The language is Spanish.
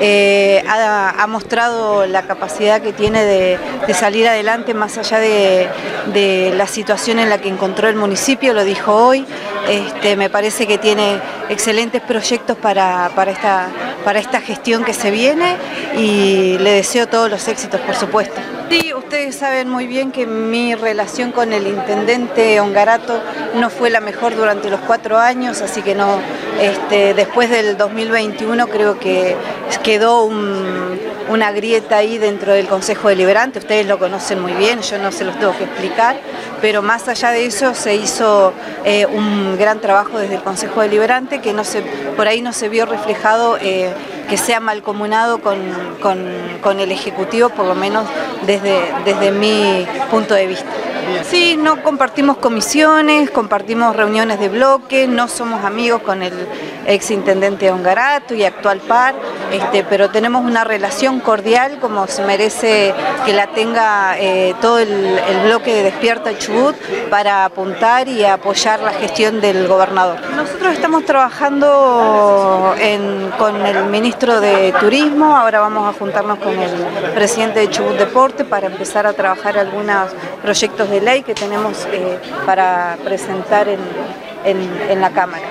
eh, ha, mostrado la capacidad que tiene de, salir adelante más allá de, la situación en la que encontró el municipio, lo dijo hoy, este, me parece que tiene excelentes proyectos para, esta, para esta gestión que se viene y le deseo todos los éxitos, por supuesto. Ustedes saben muy bien que mi relación con el intendente Ongarato no fue la mejor durante los cuatro años, así que no, este, después del 2021 creo que quedó una grieta ahí dentro del Consejo Deliberante, ustedes lo conocen muy bien, yo no se los tengo que explicar, pero más allá de eso se hizo eh, un gran trabajo desde el Consejo Deliberante que no se, por ahí no se vio reflejado eh, que sea malcomunado con, con, el Ejecutivo, por lo menos desde, desde mi punto de vista. Sí, no compartimos comisiones, compartimos reuniones de bloque, no somos amigos con el ex intendente Ongarato y actual par, este, pero tenemos una relación cordial como se merece que la tenga eh, todo el, bloque de Despierta Chubut para apuntar y apoyar la gestión del gobernador. Nosotros estamos trabajando con el ministro de Turismo, ahora vamos a juntarnos con el presidente de Chubut Deporte para empezar a trabajar algunos proyectos de ley que tenemos eh, para presentar en la Cámara.